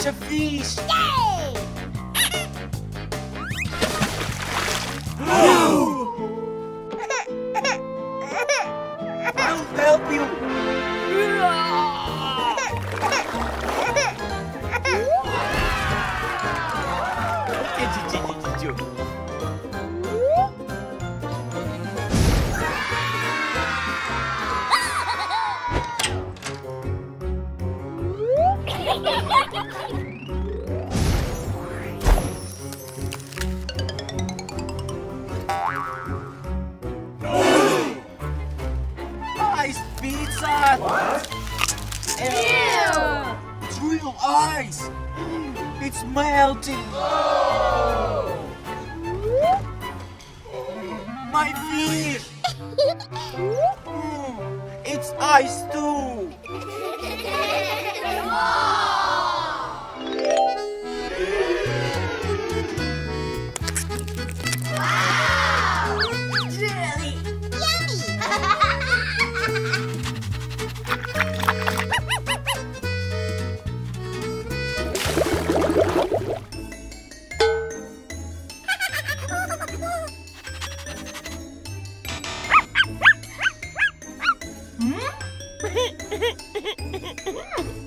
I catch a fish! Ice! It's melting! Oh. My fish! It's ice too!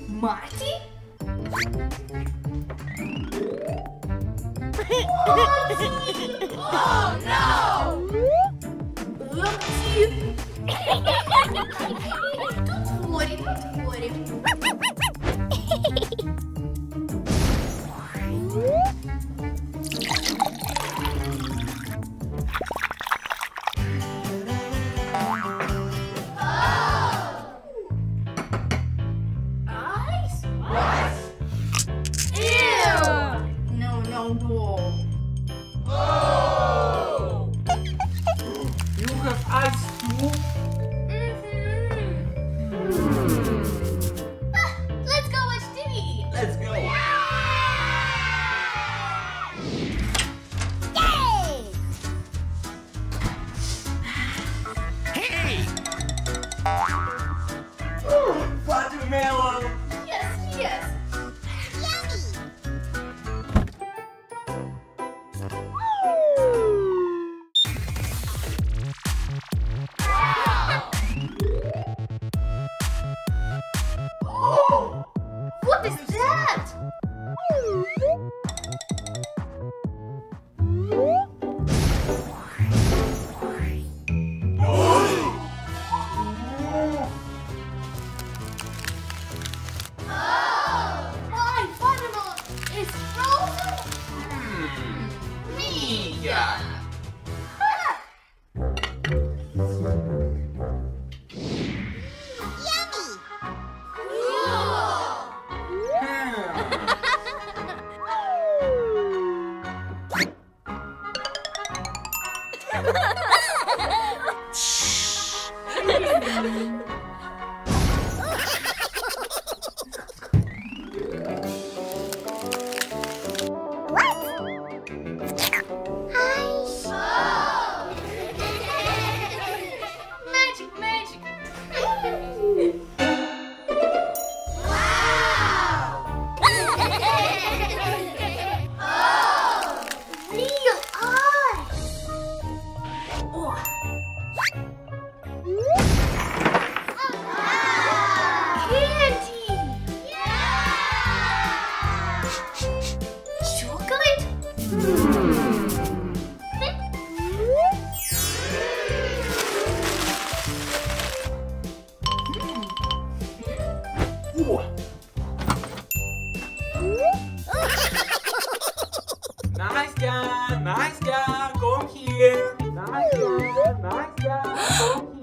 Marty? oh no! Oopsie! don't worry, don't worry. Is that? Nice guy, come here. Nice guy, nice guy,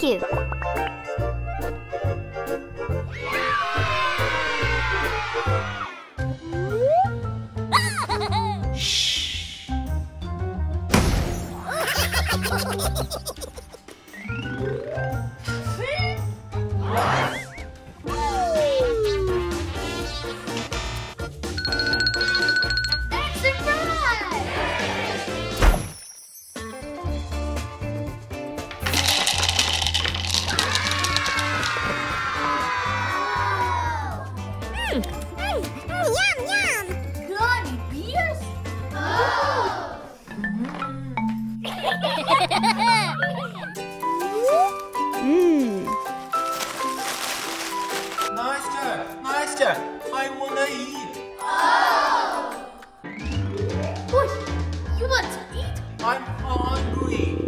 Thank you. Shh. mm. Nastya, Nastya, I wanna eat. Oh! What? you want to eat? I'm hungry.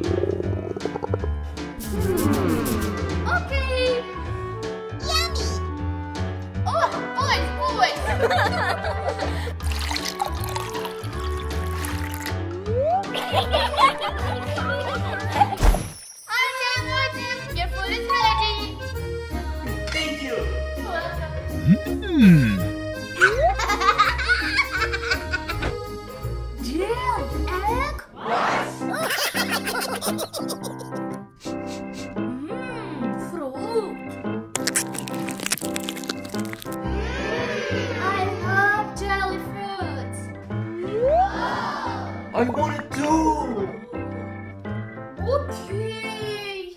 Yay!